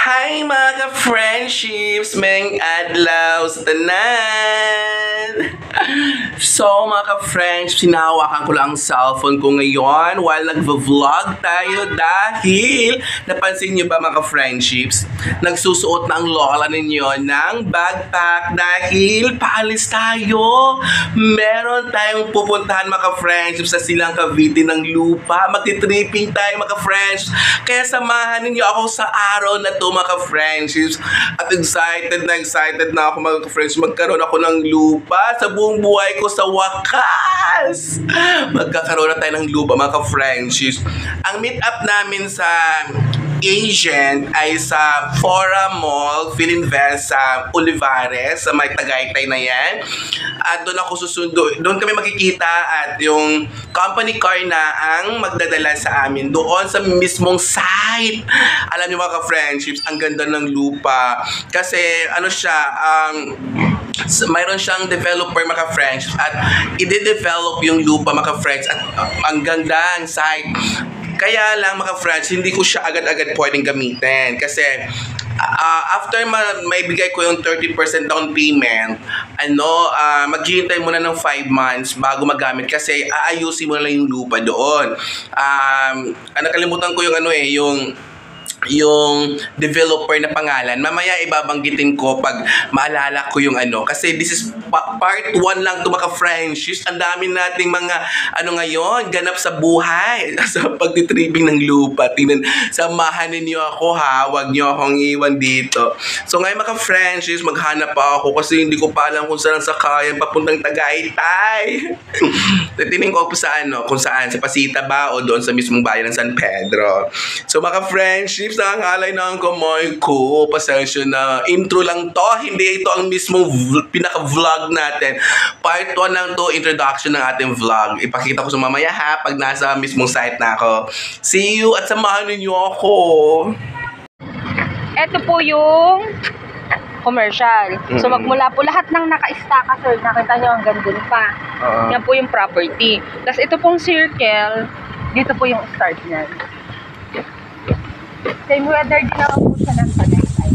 Hi mga ka-friendships, may adlaw sa tanan. So mga ka-friends, sinahawakan ko lang ang cellphone ko ngayon while nagvo-vlog tayo dahil napansin niyo ba mga ka-friendships, nagsusuot na ang lola ninyo ng backpack dahil paalis tayo. Meron tayong pupuntahan mga ka-friendships sa Silang Cavite ng lupa. Magti-tripping tayo mga ka-friends. Kaya samahan ninyo ako sa araw na to mga ka-friendships. At excited na excited na ako mga ka-friends. Magkaroon ako ng lupa sa buong buhay ko sa wakas. Magkakaroon na tayo ng lupa mga ka-friendships. Ang meet up namin sa agent ay sa Fora Mall, Philinvest sa Olivares, sa may Tagaytay na yan. At doon ako susundo, doon kami makikita at yung company car na ang magdadala sa amin doon sa mismong site. Alam niyo mga ka-friendships, ang ganda ng lupa. Kasi ano siya, um, mayroon siyang developer mga friends at i-develop yung lupa mga friends at uh, ang ganda ang site kaya lang mga friends, hindi ko siya agad-agad pwedeng gamitin. Kasi ah, after ma- maibigay ko yung 30% down payment, ano, uh, maghihintay muna ng 5 months bago magamit kasi aayusin mo na lang yung lupa doon. Um, ah, nakalimutan ko yung ano eh, yung yung developer na pangalan. Mamaya ibabanggitin ko pag maalala ko yung ano. Kasi this is pa- part 1 lang to mga friendships. Ang dami nating mga ano ngayon, ganap sa buhay. sa pagtitribing ng lupa. Tingnan, samahan ninyo ako ha. Huwag nyo akong iwan dito. So ngayon mga friendships, maghanap pa ako kasi hindi ko pa alam kung saan sa kaya papuntang Tagaytay. Titingin ko po sa ano, kung saan, sa Pasita ba o doon sa mismong bayan ng San Pedro. So mga friendships, nangangalay na ang kamoy ko. Pasensya na. Intro lang to. Hindi ito ang mismong pinaka-vlog natin. Part 1 lang to, introduction ng ating vlog. Ipakita ko sa mamaya ha, pag nasa mismong site na ako. See you at samahan ninyo ako. Ito po yung commercial. So Mm-mm. magmula po lahat ng naka-staka sir, nakita nyo hanggang dun pa. Oo. Yan po yung property. Tapos ito pong circle, dito po yung start niyan. Same weather din naman po siya ng Tagaytay.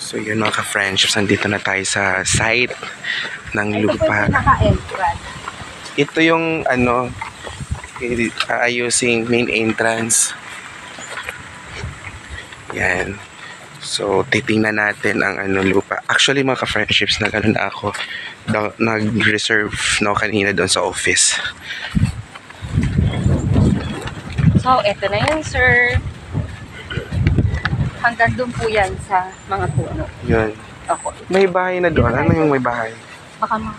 So yun mga ka-friendships, nandito na tayo sa site ng Ito po yung lupa. Ito yung ano, i- aayusing main entrance. Yan. So, titingnan natin ang ano lupa. Actually, mga ka-friendships, nag ano na ako, nag-reserve no kanina doon sa office. So, ito na yan sir. Hanggang dun po yan sa mga puno. Yun. Ako. May bahay na doon. Ano yung may bahay? Baka ma...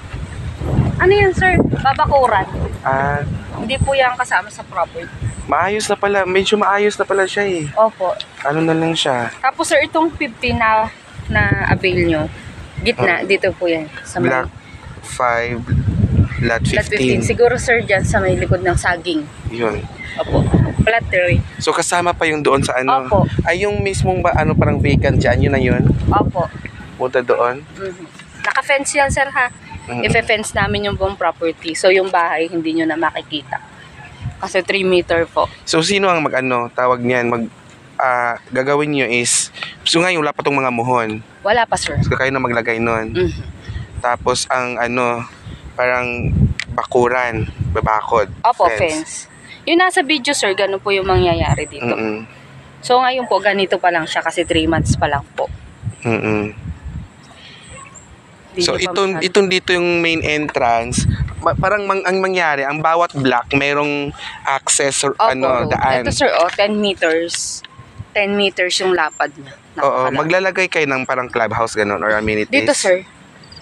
Ano yan sir? Babakuran. Ah, Hindi po yan kasama sa property. maayos na pala. Medyo maayos na pala siya eh. Opo. Ano na lang siya? Tapos sir, itong 50 na na avail nyo, gitna, dito po yan. Sa may, Block 5, lot Lot 15. 15. Siguro sir, dyan sa may likod ng saging. Yun. Opo. Flat three. So kasama pa yung doon sa ano? Opo. Ay yung mismong ba ano parang vacant dyan, yun na yun? Opo. Punta doon? Mhm. Naka-fence yan sir ha. Mm. Ife-fence namin yung buong property. So yung bahay, hindi nyo na makikita. Kasi 3 meter po. So sino ang mag ano, tawag niyan, mag ah, gagawin niyo is so ngayon wala pa tong mga muhon. Wala pa sir. So kayo na maglagay nun. Mhm. Tapos ang ano, parang bakuran, babakod. Opo, fence. Yung nasa video sir, ganun po yung mangyayari dito. Mm-mm. So ngayon po, ganito pa lang siya kasi 3 months pa lang po. Mm-mm. Di So itong itong dito yung main entrance, ma- parang mang, ang mangyari, ang bawat block merong access or Opo, ano, daan. Ito sir, oh, 10 meters. 10 meters yung lapad niya. Oo, maglalagay kayo ng parang clubhouse ganun or amenities. Dito sir,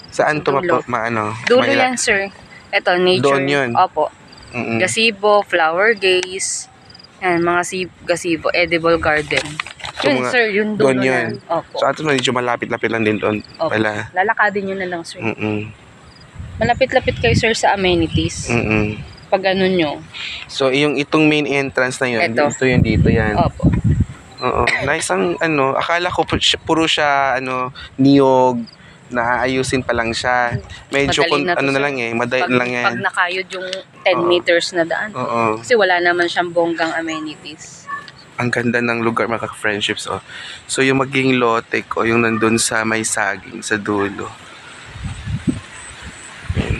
Saan to mapo, maano? dulo Mahirap. yan sir. Ito, nature. Doon yun. Opo. Mm-mm. Gazebo, flower gaze. Yan, mga si gazebo, edible garden. So, yun mga- sir, yun dulo doon yun. yan. Opo. So ato medyo malapit-lapit lang din doon Opo. pala. Lalakadin nyo na lang sir. Mm-mm. Malapit-lapit kayo sir sa amenities. Mm-mm. Pag ganun nyo. So yung itong main entrance na yun, Ito. dito yun dito yan. Opo. Oo. Nice ang ano, akala ko pu- siya- puro siya ano, niyog na aayusin pa lang siya. Medyo na to, ano na lang eh, madali Pag, lang yan. pag nakayod yung 10 Oo. meters na daan. Oo. Kasi wala naman siyang bonggang amenities. Ang ganda ng lugar mga friendships oh. So yung maging lote ko, yung nandun sa may saging sa dulo. Ayan.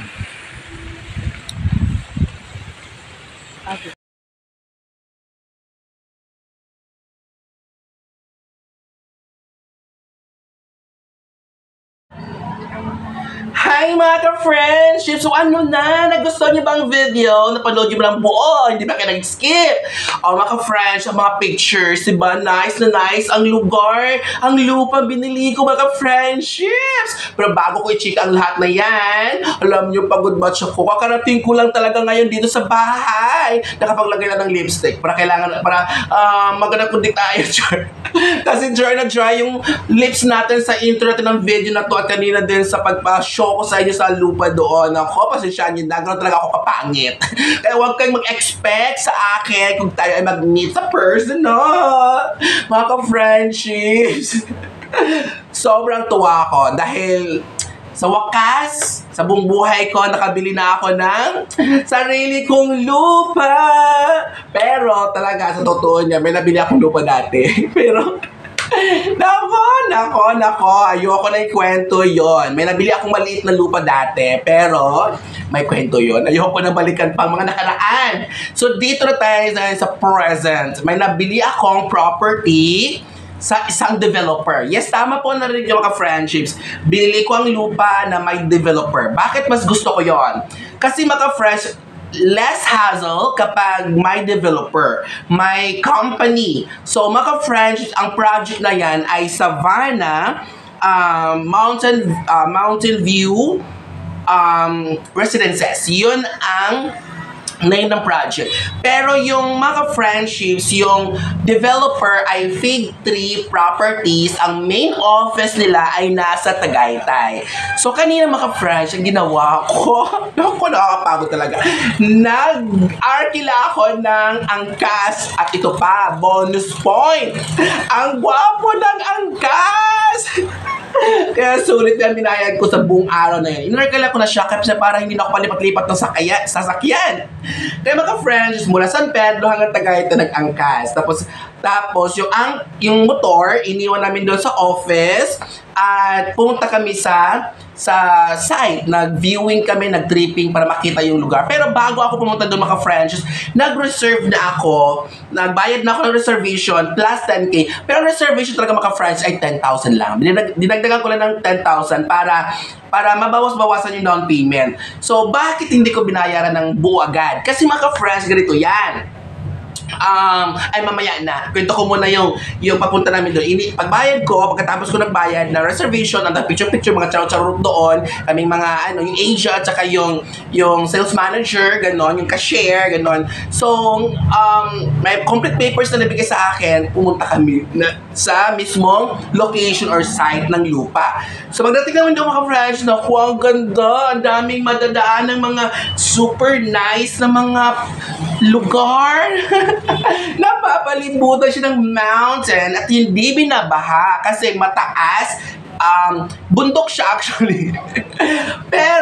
Hi mga ka-friendships! So ano na? Nagustuhan niyo ba ang video? Napanood niyo ba ng buo? Hindi ba kayo nag-skip? O mga ka-friends, ang mga pictures, diba? Nice na nice ang lugar, ang lupa binili ko mga ka-friendships! Pero bago ko i-check ang lahat na yan, alam niyo, pagod batch ako. Kakarating ko lang talaga ngayon dito sa bahay. Nakapaglagay na ng lipstick para kailangan, para uh, maganda kundi tayo. Kasi dry na dry yung lips natin sa intro natin ng video na to at kanina din sa pagpa-show ko sa inyo sa lupa doon. Ako, pasensyahan nyo na, gano'n talaga ako kapangit. Kaya huwag kayong mag-expect sa akin kung tayo ay mag-meet sa person, no? Mga ka-friendships. Sobrang tuwa ako dahil sa wakas, sa buong buhay ko, nakabili na ako ng sarili kong lupa. Pero talaga, sa totoo niya, may nabili akong lupa dati. Pero, nako, nako, nako, ayoko na ikwento yon. May nabili akong maliit na lupa dati, pero may kwento yon. Ayoko na balikan pang mga nakaraan. So, dito na tayo sa, present. May nabili akong property sa isang developer. Yes, tama po na rin yung mga friendships. Binili ko ang lupa na may developer. Bakit mas gusto ko yon? Kasi mga friends, less hassle kapag may developer, may company. So, mga friends, ang project na yan ay Savannah um, Mountain uh, Mountain View um, Residences. Yun ang name ng project. Pero yung mga friendships, yung developer ay Fig Tree Properties, ang main office nila ay nasa Tagaytay. So kanina mga friends, ang ginawa ko, naku, nakakapagod talaga. Nag-arkila ako ng angkas at ito pa, bonus point. Ang gwapo ng angkas! Kaya sulit yan binayad ko sa buong araw na yun. Inarkala ko na siya kasi para hindi na ako palipat-lipat ng sakaya, sasakyan. Kaya mga friends, mula San Pedro hanggang Tagaytay nag-angkas. Tapos, tapos yung, ang, yung motor, iniwan namin doon sa office at pumunta kami sa sa site, nag-viewing kami, nag-tripping para makita yung lugar. Pero bago ako pumunta doon mga friends, nag-reserve na ako, nagbayad na ako ng reservation plus 10k. Pero reservation talaga mga friends ay 10,000 lang. Dinag- dinagdagan ko lang ng 10,000 para para mabawas-bawasan yung down payment. So, bakit hindi ko binayaran ng buo agad? Kasi mga friends, ganito yan um, ay mamaya na. Kwento ko muna yung, yung papunta namin doon. Ini, pagbayad ko, pagkatapos ko nagbayad na reservation, ang picture-picture, mga chow-chow doon, kaming mga, ano, yung agent, at saka yung, yung sales manager, ganon, yung cashier, ganon. So, um, may complete papers na nabigay sa akin, pumunta kami na, sa mismong location or site ng lupa. So, magdating naman doon mga friends, na ang ganda, ang daming madadaan ng mga super nice na mga lugar. Napapalibutan siya ng mountain at hindi binabaha kasi mataas um, bundok siya actually. Pero,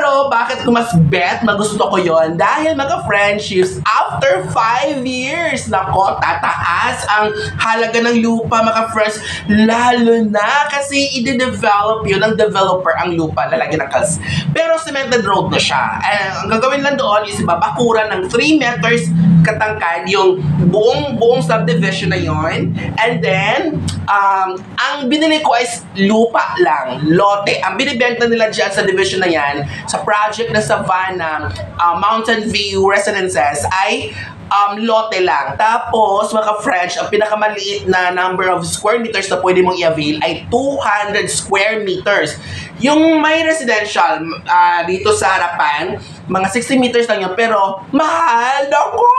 bakit ko mas bet magusto ko yon Dahil mga friendships, after 5 years, nako, tataas ang halaga ng lupa, mga friends. Lalo na kasi i-develop yun ng developer ang lupa, lalagyan ng kals. Pero cemented road na siya. And, ang gagawin lang doon is babakuran ng 3 meters katangkad yung buong buong subdivision na yon and then um, ang binili ko is lupa lang lote ang binibenta nila dyan sa division na yan sa project na Savannah uh, Mountain View Residences ay um, lote lang. Tapos, mga French, ang pinakamaliit na number of square meters na pwede mong i-avail ay 200 square meters. Yung may residential uh, dito sa harapan, mga 60 meters lang yun, pero mahal ako!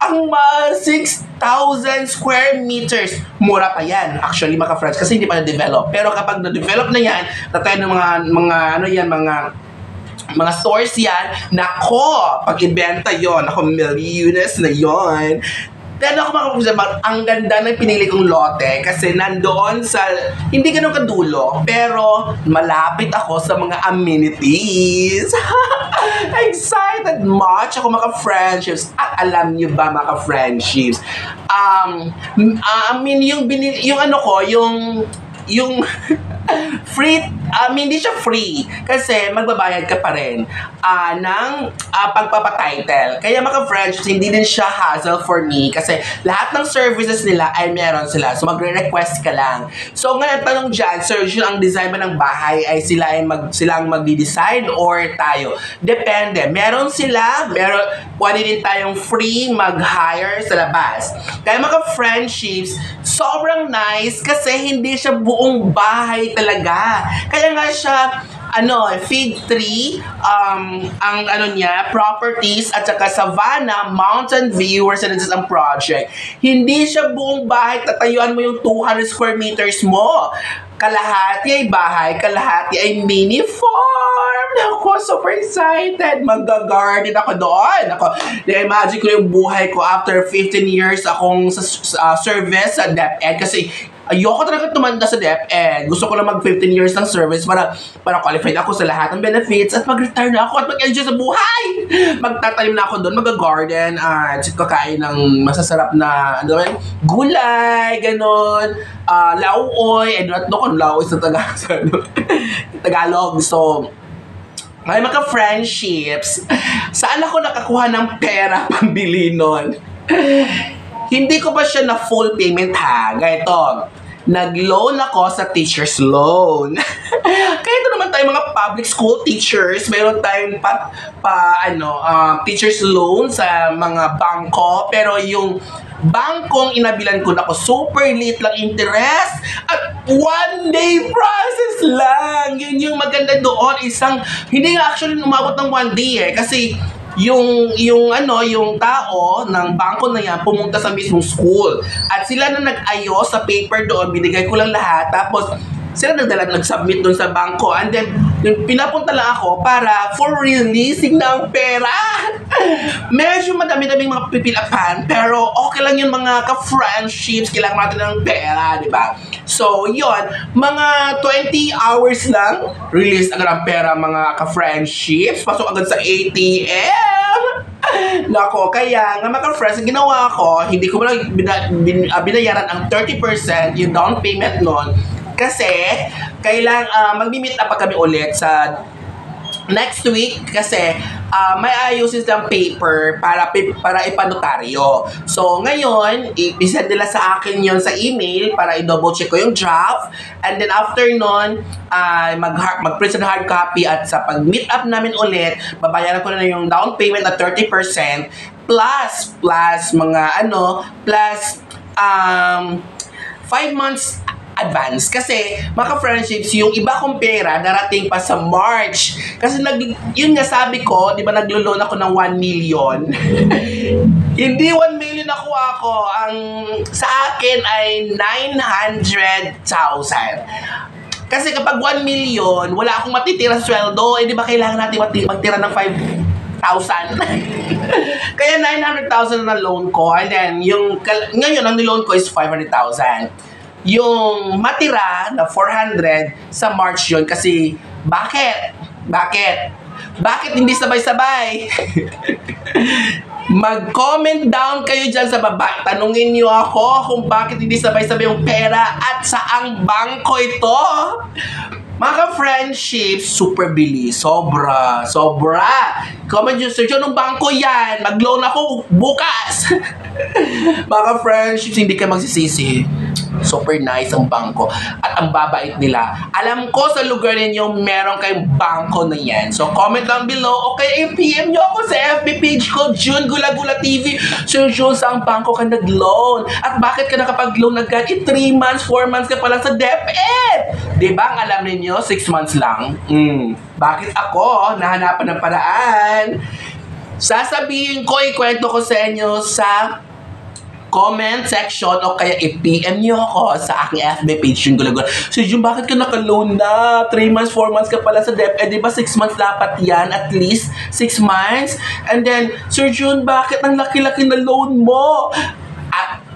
Ang uh, 6,000 square meters. Mura pa yan, actually, mga French, kasi hindi pa na-develop. Pero kapag na-develop na yan, tatay ng mga, mga, ano yan, mga mga source yan, nako, pag ibenta yon ako, milliones na yon Pero ako makapusa, ang ganda ng pinili kong lote kasi nandoon sa, hindi ganun kadulo, pero malapit ako sa mga amenities. Excited much ako mga friendships. At alam niyo ba mga friendships, um, I mean, yung, binili, yung ano ko, yung, yung free, um, hindi siya free kasi magbabayad ka pa rin uh, ng uh, pagpapatitle. Kaya mga friends, hindi din siya hassle for me kasi lahat ng services nila ay meron sila. So magre-request ka lang. So ngayon tanong dyan, sir, yun ang design ba ng bahay ay sila ay mag, silang magdi-decide or tayo? Depende. Meron sila, meron, pwede din tayong free mag-hire sa labas. Kaya mga friendships, sobrang nice kasi hindi siya buong bahay talaga. Kaya nga siya, ano, Fig 3, um, ang ano niya, properties at saka Savannah Mountain View Residences ang project. Hindi siya buong bahay, tatayuan mo yung 200 square meters mo. Kalahati ay bahay, kalahati ay mini farm. Ako, super excited. Mag-garden ako doon. Ako, na-imagine ko yung buhay ko after 15 years akong sa, uh, service sa DepEd kasi ayoko talaga tumanda sa DepEd. Gusto ko lang mag 15 years ng service para para qualified ako sa lahat ng benefits at mag-retire na ako at mag-enjoy sa buhay. Magtatanim na ako doon, mag-garden at kakain ng masasarap na ano yun, gulay, ganon, uh, lauoy, I don't know kung lauoy sa Tagalog. Sa, ano, Tagalog. So, may mga friendships. Saan ako nakakuha ng pera pambili nun? Hindi ko pa siya na full payment ha. Ganito, nag-loan ako sa teacher's loan. Kaya ito naman tayo mga public school teachers, mayroon tayong pa, pa ano, uh, teacher's loan sa mga bangko, pero yung bangkong inabilan ko na ko super late lang interest. At one day process lang. Yun yung maganda doon, isang, hindi nga actually umabot ng one day eh, kasi yung yung ano yung tao ng bangko na yan pumunta sa mismong school. At sila na nag-ayos sa paper doon binigay ko lang lahat. Tapos sila nagdala nag-submit doon sa bangko. And then yung pinapunta lang ako para for releasing ng pera medyo madami-daming mga pipilapan pero okay lang yung mga ka-friendships kailangan natin ng pera di ba? So yon mga 20 hours lang release agad ang pera mga ka-friendships. Pasok agad sa ATM Nako, kaya nga mga friends, ginawa ko, hindi ko lang binayaran ang 30% yung down payment noon kasi, kailang uh, magmi-meet up pa kami ulit sa next week. Kasi uh, may ayusin silang paper para para ipanotaryo. So, ngayon, i-send nila sa akin yon sa email para i-double check ko yung draft. And then after nun, uh, mag mag-print ng hard copy at sa pag-meet up namin ulit, babayaran ko na yung down payment na 30% plus plus mga ano, plus um 5 months advance. Kasi, mga friendships, yung iba kong pera darating pa sa March. Kasi nag, yun nga sabi ko, di ba naglo-loan ako ng 1 million. Hindi 1 million nakuha ko. Ang sa akin ay 900,000. Kasi kapag 1 million, wala akong matitira sa sweldo, eh di ba kailangan natin magtira ng 5,000. Kaya 900,000 na loan ko. And then, yung, ngayon, ang niloan ko is 500,000 yung matira na 400 sa March yon kasi bakit? Bakit? Bakit hindi sabay-sabay? Mag-comment down kayo dyan sa baba. Tanungin niyo ako kung bakit hindi sabay-sabay yung pera at saang bangko ito. Mga friendship, super bilis. Sobra. Sobra. Comment nyo, Sir John, bangko yan? Mag-loan ako bukas. Mga friendships, hindi kayo magsisisi super nice ang bangko at ang babait nila. Alam ko sa lugar ninyo meron kayong bangko na yan. So comment down below o kaya i-PM nyo ako sa FB page ko, June Gula Gula TV. Sir June, sa ang bangko ka nag-loan? At bakit ka nakapag-loan agad? In 3 months, 4 months ka pa lang sa DepEd. Diba ang alam ninyo, 6 months lang? Mm. Bakit ako nahanapan ng paraan? Sasabihin ko, ikwento ko sa inyo sa comment section o kaya i-PM nyo ako sa aking FB page yung gulagul. So Jun, bakit ka naka-loan na? 3 months, 4 months ka pala sa DepEd. Eh, di ba 6 months dapat yan? At least 6 months? And then, Sir Jun, bakit ang laki-laki na loan mo?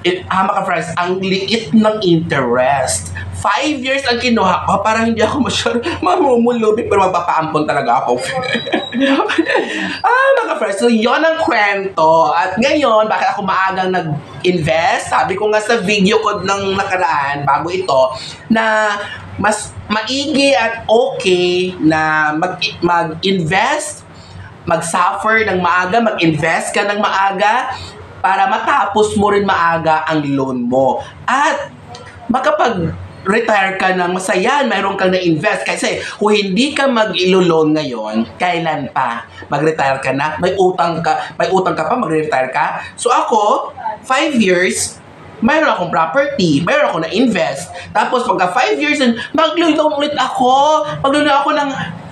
It, ah, mga friends, ang liit ng interest. Five years ang kinuha ko para hindi ako masyado mamumulubi pero magpapaampon talaga ako. ah, mga friends, so yon ang kwento. At ngayon, bakit ako maagang nag-invest? Sabi ko nga sa video ko ng nakaraan, bago ito, na mas maigi at okay na mag, mag-invest, mag-suffer ng maaga, mag-invest ka ng maaga, para matapos mo rin maaga ang loan mo. At makapag retire ka ng masaya, mayroon kang na-invest. Kasi kung hindi ka mag-ilo-loan ngayon, kailan pa? Mag-retire ka na? May utang ka, may utang ka pa, mag-retire ka? So ako, 5 years, mayroon akong property, mayroon ako na-invest. Tapos pagka 5 years, mag-loan ulit ako. Mag-loan ako ng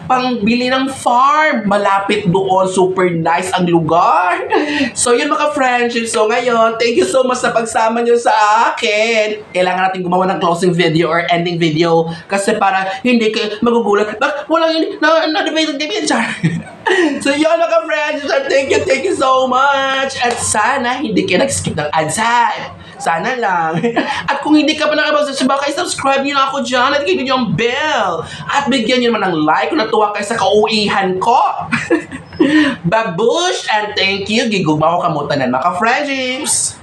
pangbili ng farm. Malapit doon. Super nice ang lugar. So, yun mga friendship. So, ngayon, thank you so much sa pagsama nyo sa akin. Kailangan natin gumawa ng closing video or ending video kasi para hindi kayo magugulat. Bak, walang hindi, na, na, debate, debate, char. so, yun mga friendship. Thank you, thank you so much. At sana hindi kayo nag-skip ng ads. Sana lang. At kung hindi ka pa nakapag-subscribe, subscribe nyo na ako dyan at click nyo yung bell. At bigyan nyo naman ng like kung natuwa kayo sa kauwihan ko. Babush! And thank you. Gigugma ko kamutanan mga friendships.